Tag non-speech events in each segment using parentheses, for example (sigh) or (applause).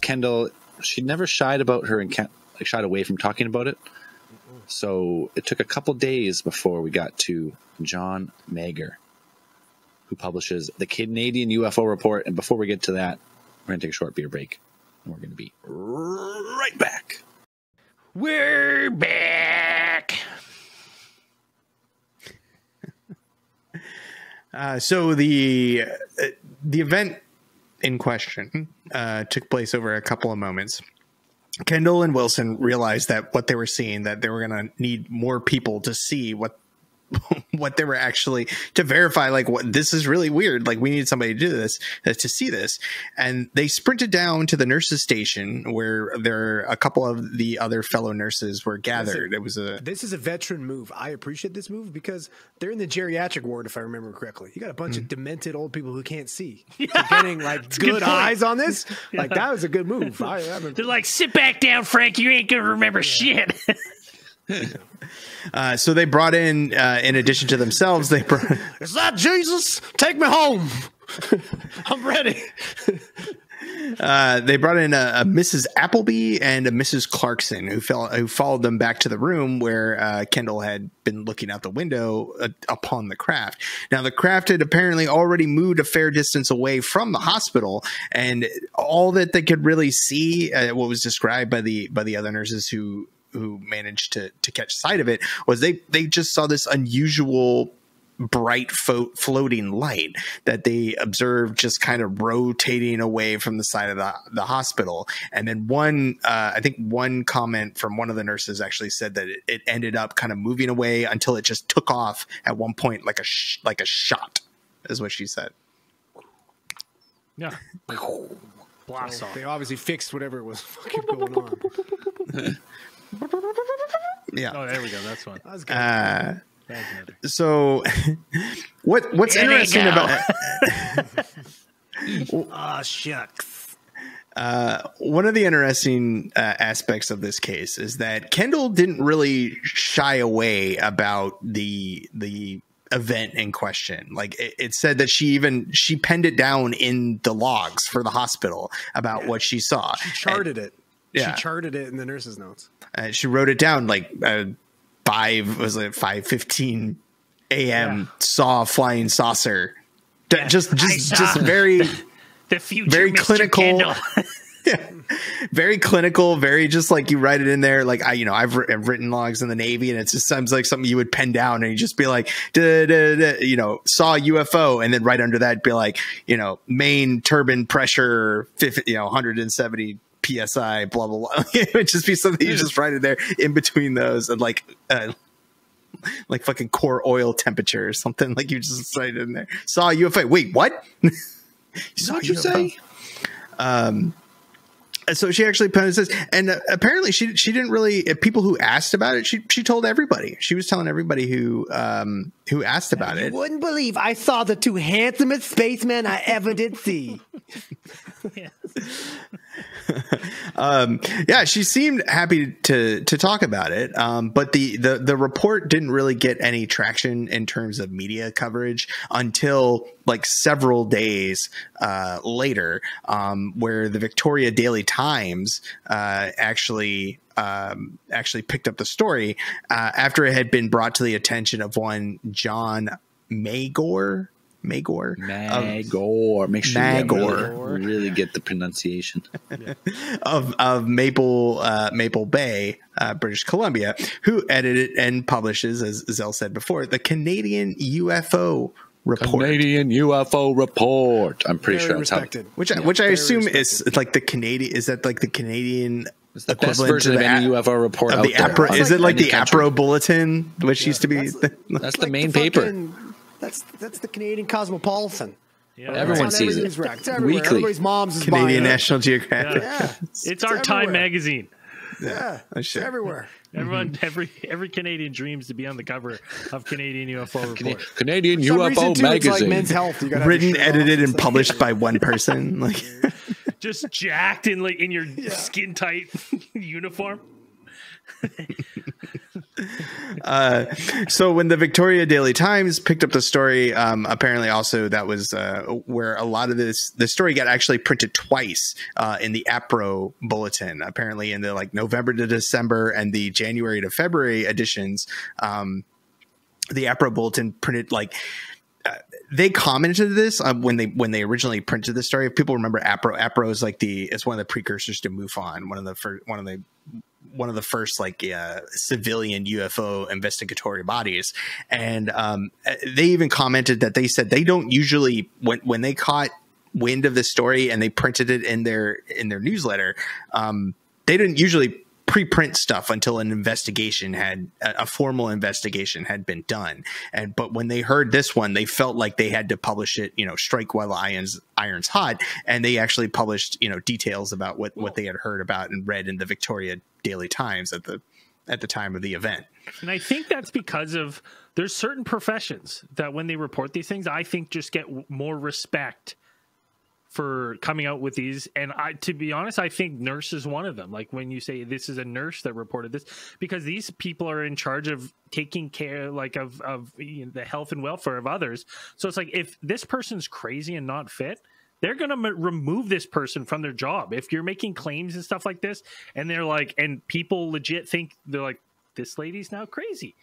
Kendall, she never shied about her and like shied away from talking about it. So it took a couple days before we got to John Magor, who publishes the Canadian UFO report. And before we get to that, we're going to take a short beer break. And we're going to be right back. We're back. (laughs) Uh, so the uh, the event in question uh, took place over a couple of moments. Kendall and Wilson realized that what they were seeing, that they were going to need more people to see what (laughs) what they were actually to verify like what this is really weird. Like we need somebody to do this uh, to see this. And they sprinted down to the nurses station where there are a couple of the other fellow nurses were gathered. It was a this is a veteran move. I appreciate this move because they're in the geriatric ward if i remember correctly. You got a bunch mm. of demented old people who can't see. (laughs) So getting like good, good eyes on this? (laughs) Like that was a good move. I, I they're like sit back down frank. You ain't gonna remember yeah. shit (laughs) Uh, so they brought in, uh, in addition to themselves, they brought. (laughs) Is that Jesus? Take me home. (laughs) I'm ready. Uh, they brought in a, a, Mrs. Appleby and a Mrs. Clarkson, who fell, who followed them back to the room where uh, Kendall had been looking out the window uh, upon the craft. Now, the craft had apparently already moved a fair distance away from the hospital, and all that they could really see, uh, what was described by the by the other nurses who who managed to to catch sight of it was they they just saw this unusual bright fo- floating light that they observed just kind of rotating away from the side of the, the hospital. And then one, uh, I think one comment from one of the nurses actually said that it, it, ended up kind of moving away until it just took off at one point, like a, sh- like a shot is what she said. Yeah. (laughs) Blast off. They obviously fixed whatever it was (laughs) fucking going on. (laughs) (laughs) yeah. Oh, there we go. That's one. That was good. Uh, so, (laughs) what what's there interesting about? (laughs) oh shucks. Uh, one of the interesting uh, aspects of this case is that Kendall didn't really shy away about the the event in question. Like it, it, said that she even she penned it down in the logs for the hospital about yeah. what she saw. She charted and, it. Yeah. She charted it in the nurse's notes. Uh, she wrote it down like uh, five was it five fifteen a.m. Yeah. Saw flying saucer. Yeah. Just just just very (laughs) the future very Mr. clinical. yeah. (laughs) (laughs) Very clinical, very just like you write it in there. Like I, you know, I've, I've written logs in the Navy, and it just sounds like something you would pen down, and you just be like, da, da, da, you know, saw UFO, and then right under that, be like, you know, main turbine pressure, 50, you know, 170 psi, blah blah blah. (laughs) it would just be something you just write in there in between those, and like. Uh, like fucking core oil temperature or something. Like you just write it in there. Saw UFO. Wait, what? (laughs) you saw what you say? Um, so she actually says, and uh, apparently she she didn't really. People who asked about it, she she told everybody. She was telling everybody who um who asked about you it. Wouldn't believe I saw the two handsomest spacemen I ever did see. (laughs) (laughs) um, yeah, she seemed happy to to talk about it, um, but the, the the report didn't really get any traction in terms of media coverage until like several days uh, later, um, where the Victoria Daily Times uh, actually um, actually picked up the story uh, after it had been brought to the attention of one John Magor Magor. Magor. Make sure Magor. you really, really, get the pronunciation (laughs) of of Maple uh, Maple Bay, uh, British Columbia, who edited and publishes, as Zell said before, the Canadian UFO report. Canadian UFO report. I'm pretty Very sure that's respected. how. Which I, which I assume respected. is like the Canadian. Is that like the Canadian it's the best version of any UFO report of the APRO, Is like it like the country. APRO bulletin, which yeah, used to be? That's, the, that's the main the paper. That's that's the Canadian Cosmopolitan. Yeah. Everyone sees it. It's Weekly. Everybody's mom's is Canadian National Geographic. Yeah. yeah. (laughs) It's, it's, our everywhere. Time magazine. Yeah, it's everywhere. Everyone, mm-hmm. every every Canadian dreams to be on the cover of Canadian UFO report. Canadian UFO too, magazine. Like men's health. Written, edited, and published by one person. Like (laughs) just jacked in like in your yeah. skin tight (laughs) uniform. Uh, so when the Victoria Daily Times picked up the story, um, apparently also that was uh, where a lot of this the story got actually printed twice uh, in the APRO bulletin. Apparently in the like November to December and the January to February editions, um, the APRO bulletin printed like uh, they commented this uh, when they when they originally printed the story. If people remember APRO, APRO is like the it's one of the precursors to MUFON, one of the first one of the one of the first like uh, civilian UFO investigatory bodies, and um, they even commented that they said they don't usually when when they caught wind of the story and they printed it in their in their newsletter, um, they didn't usually pre-print stuff until an investigation had a formal investigation had been done. And but when they heard this one they felt like they had to publish it you know strike while the irons irons hot. And they actually published you know details about what what they had heard about and read in the victoria daily times at the at the time of the event. And i think that's because of there's certain professions that when they report these things i think just get more respect for coming out with these. And i to be honest i think nurse is one of them. Like when you say this is a nurse that reported this because these people are in charge of taking care like of of you know, the health and welfare of others. So it's like if this person's crazy and not fit they're going to remove this person from their job. If you're making claims and stuff like this and they're like and people legit think they're like this lady's now crazy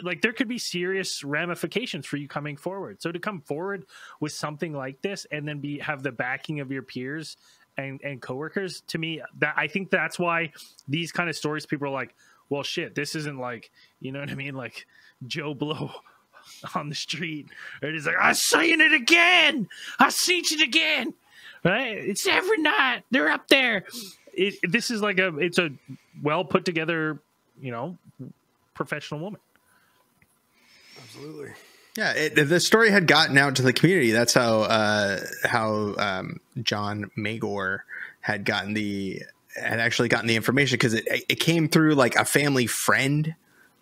like there could be serious ramifications for you coming forward. So to come forward with something like this and then be have the backing of your peers and and coworkers, to me, that I think that's why these kind of stories people are like, well, shit, this isn't like you know what I mean, like Joe Blow (laughs) on the street, or it's like I'm saying it again, I seen it again, right? It's every night they're up there. It, this is like a it's a well put together, you know, professional woman. Absolutely. Yeah, it, the story had gotten out to the community. That's how uh, how um, John Magor had gotten the had actually gotten the information because it it came through like a family friend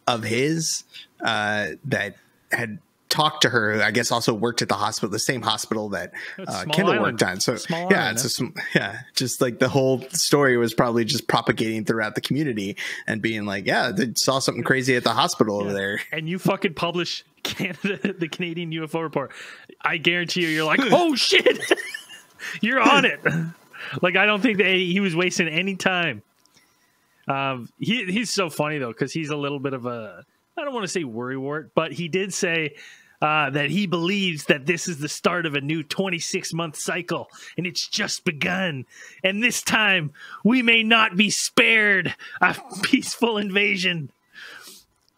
of his uh, that had talked to her. I guess also worked at the hospital, the same hospital that uh, Kendall island. worked on. So Small yeah, island, it's just yeah, just like the whole story was probably just propagating throughout the community and being like, yeah, they saw something crazy at the hospital over there. and you fucking publish (laughs) Canada, the Canadian UFO report, I guarantee you, you're like, (laughs) oh shit, (laughs) you're on it. like I don't think that he was wasting any time. Um, he he's so funny though because he's a little bit of a I don't want to say worrywart, but he did say. Uh, that he believes that this is the start of a new 26 month cycle and it's just begun. And this time we may not be spared a (laughs) peaceful invasion.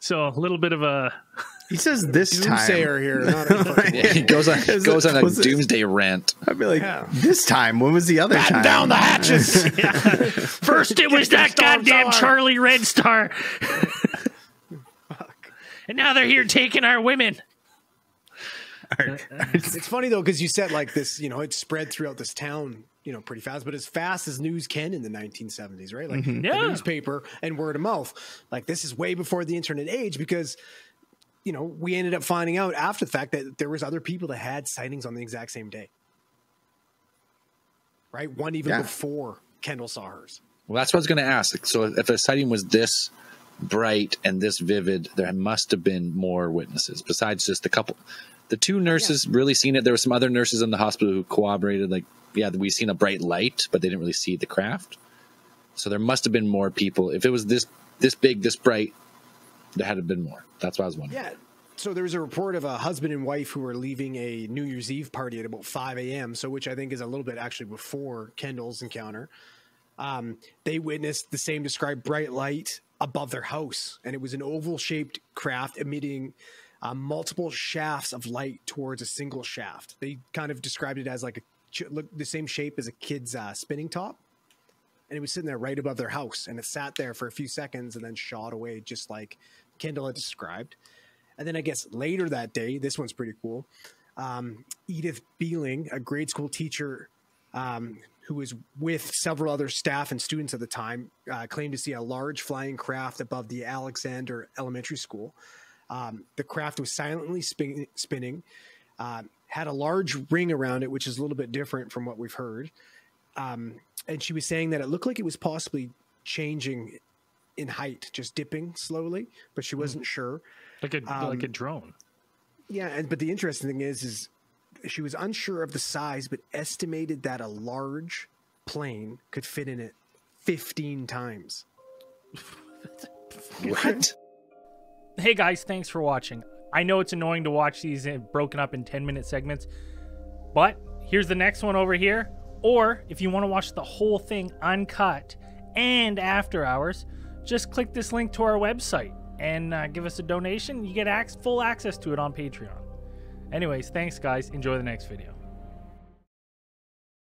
So a little bit of a (laughs) He says this time. Doomsayer here. Not (laughs) Yeah, he goes on goes it- on a was it- doomsday rant. I'd be like, Yeah. this time. When was the other time? down the hatches. First, it was that goddamn Tower. Charlie Red Star. And now they're here taking our women. Uh, uh, it's funny though because you said like this, you know, it spread throughout this town, you know, pretty fast, but as fast as news can in the 1970s, right? Like mm-hmm. Yeah. the newspaper and word of mouth. Like this is way before the internet age because you know we ended up finding out after the fact that there was other people that had sightings on the exact same day, right? One even Yeah. before Kendall saw hers. Well, that's what I was going to ask. So, if a sighting was this bright and this vivid, there must have been more witnesses besides just the couple. The two nurses really seen it. There were some other nurses in the hospital who corroborated, like, yeah, we seen a bright light, but they didn't really see the craft. So there must have been more people. If it was this this big, this bright, there had to have been more. That's what I was wondering. Yeah. So there was a report of a husband and wife who were leaving a New Year's Eve party at about 5 a.m. So, which I think is a little bit actually before Kendall's encounter. Um, they witnessed the same described bright light above their house, and it was an oval shaped craft emitting uh, multiple shafts of light towards a single shaft. They kind of described it as like a look the same shape as a kid's uh, spinning top. And it was sitting there right above their house, and it sat there for a few seconds and then shot away, just like Kendall had described. And then I guess later that day, this one's pretty cool. Um, Edith Beeling, a grade school teacher um, who was with several other staff and students at the time, uh, claimed to see a large flying craft above the Alexander Elementary School. Um, the craft was silently spin- spinning, uh, had a large ring around it, which is a little bit different from what we've heard. Um, and she was saying that it looked like it was possibly changing in height, just dipping slowly, but she wasn't sure. like a Um, like a drone. Yeah, and but the interesting thing is, is she was unsure of the size, but estimated that a large plane could fit in it 15 times. (laughs) What? Hey guys, thanks for watching. I know it's annoying to watch these broken up in 10 minute segments, but here's the next one over here. Or if you want to watch the whole thing uncut and after hours, just click this link to our website and uh, give us a donation. You get ac- full access to it on Patreon. Anyways, thanks guys. Enjoy the next video.